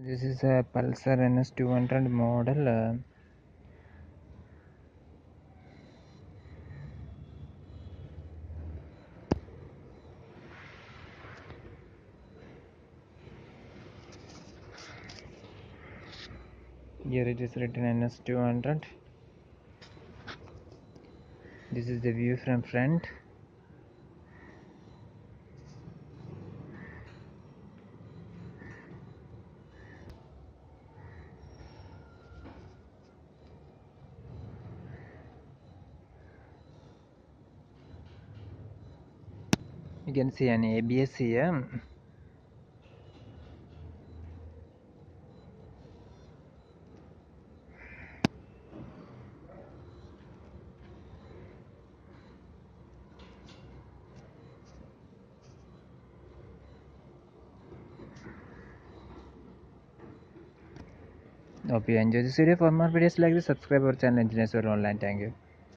This is a Pulsar NS200 model. Uh, here it is written NS200. This is the view from front. You can see an ABS here. Hope you enjoy this video. For more videos like this, subscribe our channel Engineers Online. Thank you.